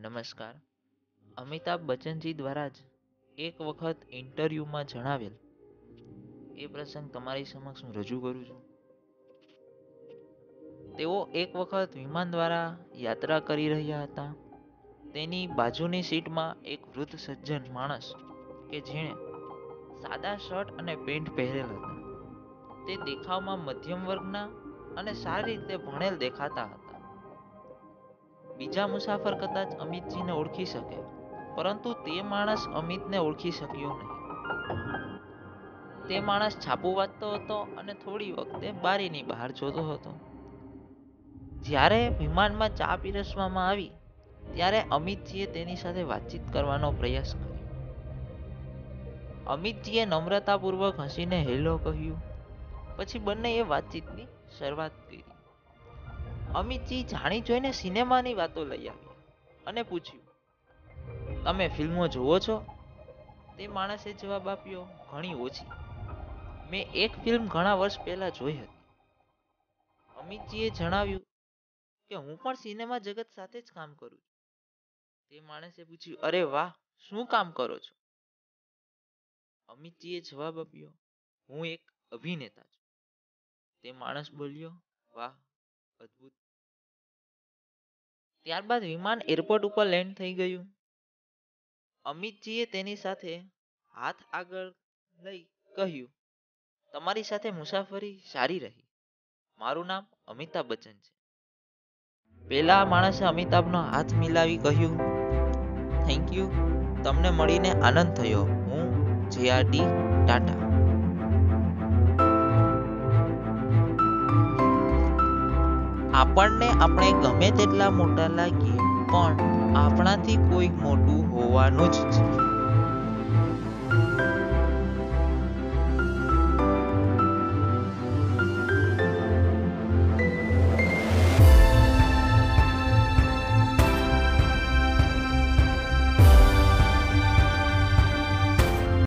નમસ્કાર. અમિતાભ બચ્ચનજી દ્વારા જ એક વખત ઇન્ટરવ્યૂમાં જણાવેલ એ પ્રસંગ તમારી સમક્ષ હું રજૂ કરું છું. તેઓ એક વખત વિમાન દ્વારા યાત્રા કરી રહ્યા હતા. તેની બાજુની સીટમાં એક વૃદ્ધ સજ્જન માણસ કે જેણે સાદા શર્ટ અને પેન્ટ પહેરેલ હતા. તે દેખાવમાં મધ્યમ વર્ગના અને સારી રીતે ભણેલ દેખાતા હતા. બીજા મુસાફર કદાચ અમિતજીને ઓળખી શકે, પરંતુ તે માણસ અમિતને ઓળખી શક્યો નહીં. તે માણસ છાપું વાંચતો હતો અને થોડી વખતે બારીની બહાર જોતો હતો. જ્યારે વિમાનમાં ચા પીરસવામાં આવી, ત્યારે અમિતજીએ તેની સાથે વાતચીત કરવાનો પ્રયાસ કર્યો. અમિતજીએ નમ્રતાપૂર્વક હસીને હેલો કહ્યું, પછી બંનેએ વાતચીતની શરૂઆત કરી. અમિતજી જાણી જોઈને સિનેમાની વાતો લઈ આવ્યા અને પૂછ્યું, તમે ફિલ્મો જુઓ છો? તે માણસે જવાબ આપ્યો, ઘણી ઓછી. મેં એક ફિલ્મ ઘણા વર્ષ પહેલા જોઈ હતી. અમિતજીએ જણાવ્યું કે, હું પણ સિનેમા જગત સાથે જ કામ કરું છું. તે માણસે પૂછ્યું, અરે વાહ, શું કામ કરો છો? અમિતજીએ જવાબ આપ્યો, હું એક અભિનેતા છું. તે માણસ બોલ્યો, વાહ ત્યારબાદ વિમાન એરપોર્ટ ઉપર લેન્ડ થઈ ગયું. અમિતજીએ તેની સાથે હાથ આગળ લઈ કહ્યું, તમારી સાથે મુસાફરી સારી રહી. મારું નામ અમિતાભ બચ્ચન છે. પેલા માણસે અમિતાભનો હાથ મિલાવી કહ્યું થેન્ક યુ તમને મળીને આનંદ થયો. હું જેઆર ડી ટાટા. આપણને આપણે ગમે તેટલા મોટા લાગીએ પણ આપણાથી કોઈક મોટું હોવાનું જ છે.